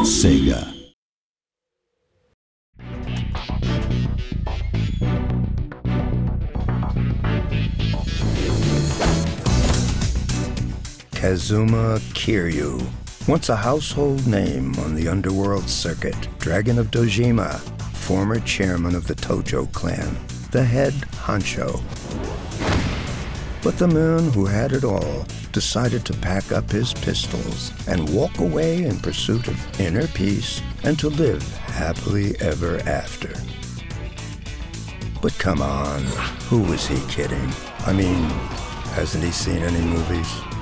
Sega. Kazuma Kiryu, once a household name on the underworld circuit, Dragon of Dojima, former chairman of the Tojo clan, the head honcho. But the man who had it all decided to pack up his pistols and walk away in pursuit of inner peace and to live happily ever after. But come on, who was he kidding? I mean, hasn't he seen any movies?